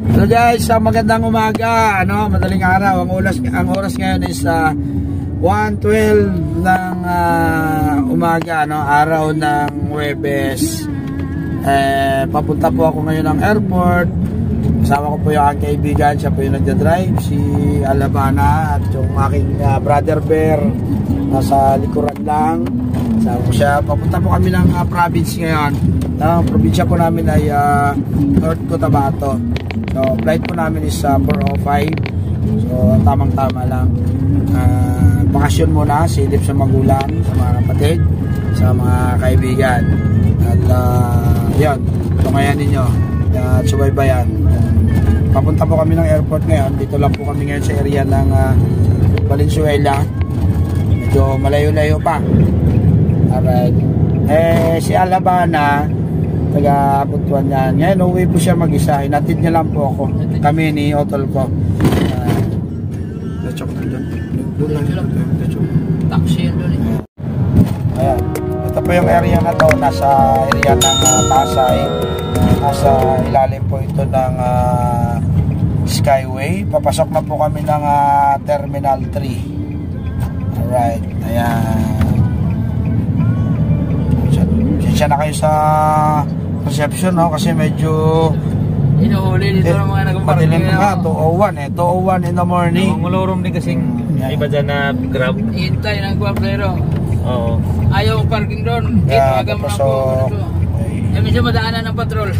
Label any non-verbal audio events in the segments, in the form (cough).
Hello guys, sa magandang umaga, ano, madaling araw. Ang oras ang oras ngayon is uh, 1:12 ng uh, umaga, ano, araw ng Huwebes. Eh, papunta po ako ngayon ng airport. Kasama ko po yung aking kaibigan, siya po yung nagda-drive, si Alabana at yung aking uh, brother Bear nasa likuran lang. Kasama ko siya. Papunta po kami ng uh, province ngayon. Ang probinsya po namin ay uh, North Cotabato. So, flight po namin is uh, 405. So, tamang-tama lang. Uh, bakasyon muna, silip sa magulang, sa mga kapatid, sa mga kaibigan. At, uh, yun, tungayan ninyo. At subaybayan. Papunta po kami ng airport ngayon. Dito lang po kami ngayon sa area ng uh, Valenzuela. Medyo malayo-layo pa. Alright. Eh, si Alabana, taga Butuan yan. Ngayon, uwi po siya mag-isa. Inatid niya lang po ako. Kami ni Otol ko. Uh, Lechok na dyan. Doon lang dyan. Lechok. Taxi yun doon eh. Ayan. Ito po yung area na to. Nasa area ng uh, Pasay. Nasa ilalim po ito ng uh, Skyway. Papasok na po kami ng uh, Terminal 3. Alright. Ayan. Sensya na kayo sa reception no kasi medyo Inuhuli dito ng mga nagpaparking. Madilim nga, 201 eh. 201 in the morning. Ngulurum din kasing Yeah. iba dyan na grab. Hintay ng guwaplero. Oo. Ayaw parking doon. Yeah, na tapos, po. so, Eh, minsan madaanan ng patrol. (laughs)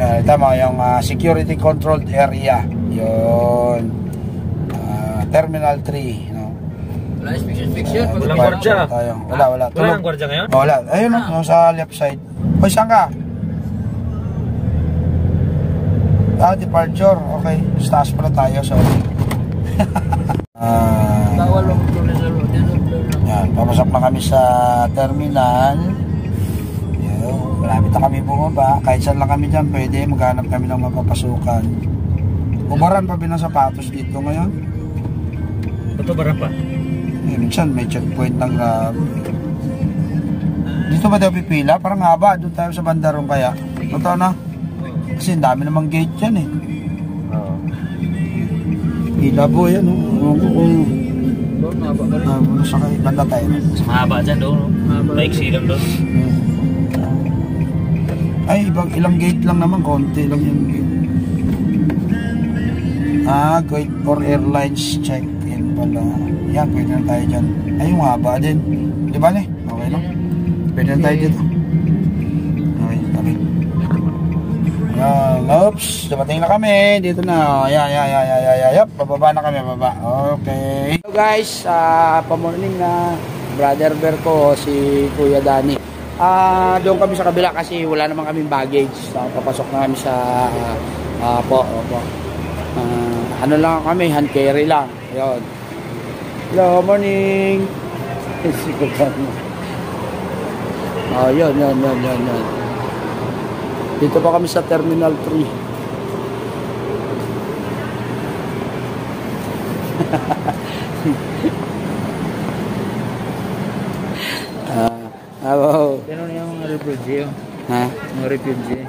Yeah, tama yung ah, security controlled area. Yun. Ah, Terminal 3, no. Wala inspection-inspection. Ah, Walang gwardiya. Wala, wala. Wala ang gwardiya ngayon? Oh, wala. Ayun, no, yung sa left side. Hoy, saan ka? Ah, departure. Okay. Sa taas pala tayo. Sorry. (laughs) Ah, Bawal sa loob. Yan, papasok na kami sa terminal. Yan, malapit na kami bumaba. Kahit saan lang kami dyan, pwede. Maghanap kami ng mapapasukan. Umaran pa bin ang sapatos dito ngayon. Ito bara pa. Eh, minsan may checkpoint ng grab. Dito ba tayo pipila? Parang haba. Doon tayo sa bandarong kaya. Totoo na. Kasi ang dami namang gate dyan eh. Oo. Pila po yan. Oh. Kung, kung, Doon, mahaba pa rin. ah, ano sa kay banda tayo. Mahaba dyan doon. Mahaba. Maiksi lang doon. Ay, ibang ilang gate lang naman, konti lang yung gate. Ah, gate for airlines check-in pala. Yan, pwede na tayo dyan. Ay, yung haba din. Di ba, ne? Okay lang. Pwede na tayo dito. Okay, tabi. Yan, oops, dumating na kami. Dito na. Yan, yan, yan, yan, yan, yan. Yup, bababa na kami, bababa. Okay. Hello guys, ah, pa-morning na brother bear ko, si Kuya Dani. Ah, doon kami sa kabila kasi wala naman kaming baggage. So, papasok na kami sa ah, po, opo. Ah, ano lang kami, hand carry lang. Yun. Hello, morning. (laughs) Mo. Oh, yun, yun, yun, yun, yun. Dito pa kami sa Terminal 3. (laughs) Ah, ah, wow. Ganun yung refugee. oh. Ha? Mga refugee.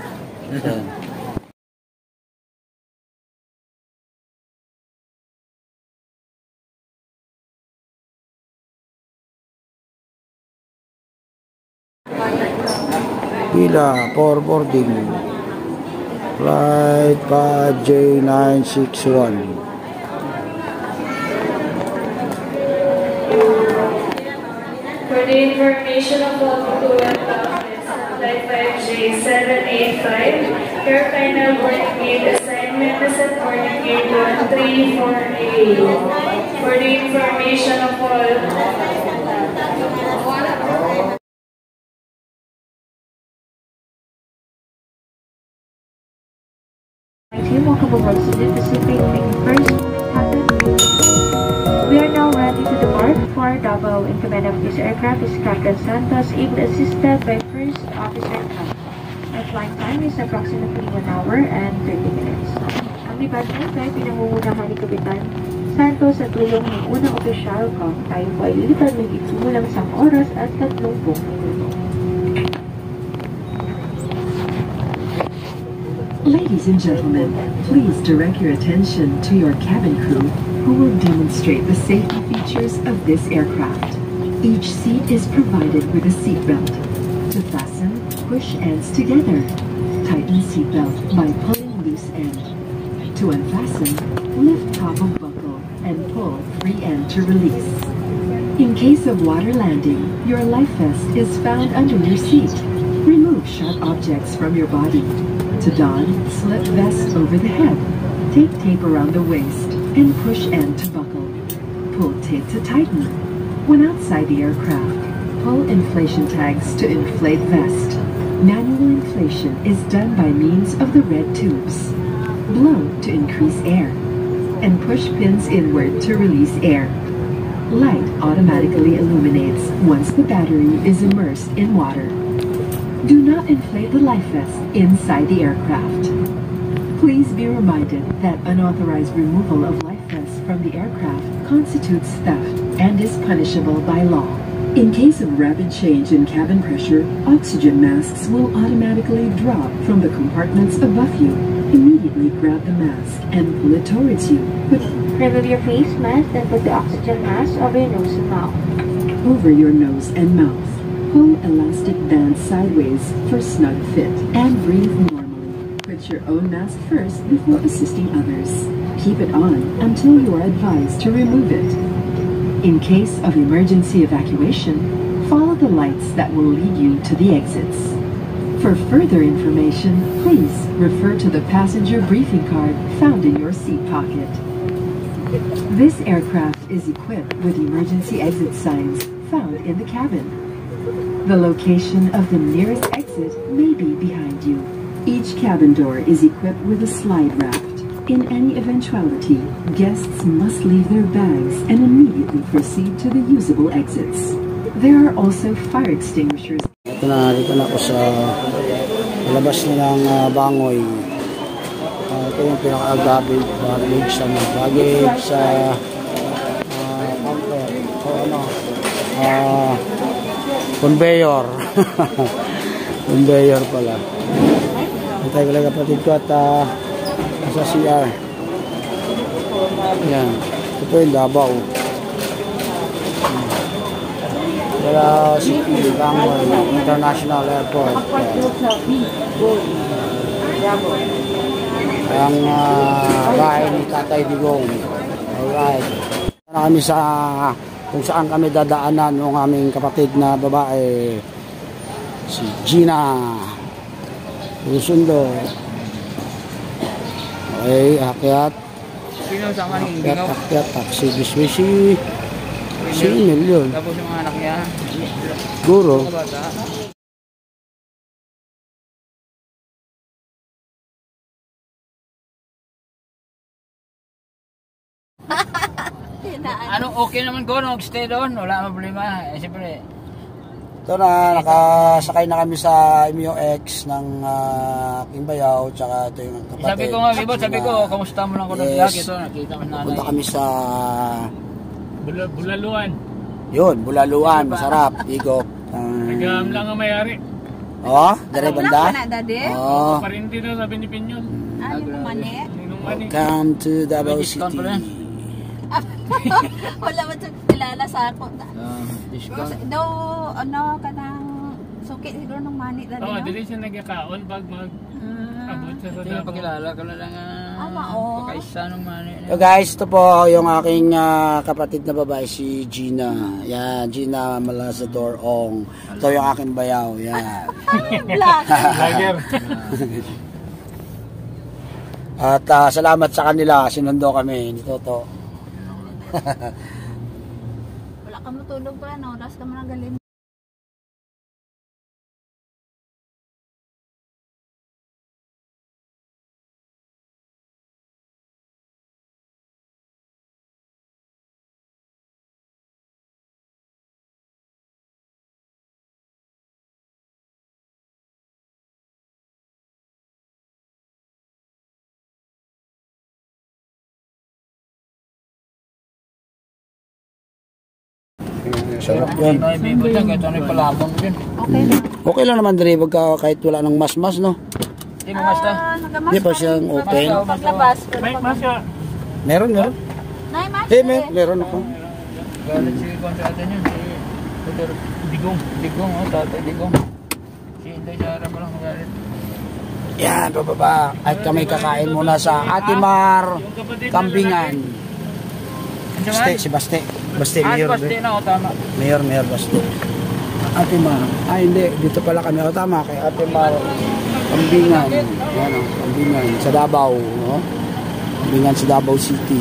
Yan. Pila for boarding. Flight 5J961. For the information of all on Flight 5J785, your final boarding gate assignment is at boarding gate 134A. For the information of all Aboard Cebu Pacific first. We are now ready to depart for Davao. In command of this aircraft is Captain Santos, ably assisted by First Officer Khan. Our flight time is approximately 1 hour and 30 minutes. Ang department ay pinangungunahan ni Kapitan Santos at layong ng unang opisyal kung tayo po ay lilipad may sumulang isang oras at 30 minuto. Ladies and gentlemen, please direct your attention to your cabin crew who will demonstrate the safety features of this aircraft. Each seat is provided with a seatbelt. To fasten, push ends together. Tighten seatbelt by pulling loose end. To unfasten, lift top of buckle and pull free end to release. In case of water landing, your life vest is found under your seat. Remove sharp objects from your body. To don, slip vest over the head. Take tape around the waist and push end to buckle. Pull tape to tighten. When outside the aircraft, pull inflation tags to inflate vest. Manual inflation is done by means of the red tubes. Blow to increase air. And push pins inward to release air. Light automatically illuminates once the battery is immersed in water. Do not inflate the life vest inside the aircraft. Please be reminded that unauthorized removal of life vests from the aircraft constitutes theft and is punishable by law. In case of rapid change in cabin pressure, oxygen masks will automatically drop from the compartments above you. Immediately grab the mask and pull it towards you. Remove your face mask and put the oxygen mask over your nose and mouth. over your nose and mouth. Pull elastic band sideways for snug fit and breathe normally. Put your own mask first before assisting others. Keep it on until you are advised to remove it. In case of emergency evacuation, follow the lights that will lead you to the exits. For further information, please refer to the passenger briefing card found in your seat pocket. This aircraft is equipped with emergency exit signs found in the cabin. The location of the nearest exit may be behind you. Each cabin door is equipped with a slide raft. In any eventuality, guests must leave their bags and immediately proceed to the usable exits. There are also fire extinguishers Ito na, dito na ako sa labas na ng ah, Bangoy. Ah, ito yung pinaka-baggage, baggage sa baggage sa counter. O ano, ah, conveyor. (laughs) conveyor pala. Antay ko lang kapatid ko at ah, sa CR. Yan. Ito po yung Davao. Wala City, Bangoy, International Airport. Ang ah, bahay ni Tatay Digong. Alright. Na kami sa kung saan kami dadaanan ng aming kapatid na babae si Gina Lusundo. Okay, akyat. Akyat, akyat, taxi, biswisi. Si Emil yun. Tapos yung anak niya. Guro. Ano, okay naman ko, nag-stay doon, wala problema. Eh, siyempre, Ito na, nakasakay na kami sa MUX ng uh, King Bayaw, tsaka ito yung kapatid. sabi ko nga, Bibo, sabi ko, kamusta mo lang ko ng Yes. vlog ito, nakita ko nanay. Punta kami sa, Bula, bulaluan. yun, Bulaluan, masarap, Igop. Nagam lang ang mayari. oh, dari banda? dade? Oh, Parinti na sabi ni Pinyon. Ano mo mani? Welcome to Davao City. (laughs) Wala man siya kilala sa ako. Ah, discount. Daw, ano, kanang suki siguro ng mani dali, Oo, no? dili siya nagkakaon pag siya sa Hindi na Davao. pakilala ka na lang ah, Ama, oo. pakaisa ng mani. So guys, ito po yung aking ah, kapatid na babae, si Gina. Yan, Gina Malazador Ong. Ito yung aking bayaw. Yan. Black. (laughs) At ah, salamat sa kanila, sinundo kami ni Toto. (laughs) Wala ka matulog pa, no? Oras ka mo palamon dyan. Okay na. Okay lang naman dre, wag ka kahit wala ng mas-mas, no? Hindi mo. Ah, Hindi pa siyang open? Paglabas. May pag- masya. Meron, meron. Nay, mask Eh, may, rin. meron ako. Galit si Kwan sa atin yun. Si Dr. Digong. Digong, oh, tatay Digong. Si Inday Sara mo lang galit. Yan, bababa. At kami kakain muna sa Atimar Kambingan. Baste, si Baste. Baste, Ah, Mayor. Baste na, oh, tama. Mayor, Mayor Baste. Atimar. Ah, hindi. Dito pala kami. O, tama. Kay Atimar Kambingan. Yan, o. Kambingan. Sa Davao. No? Kambingan sa Davao City.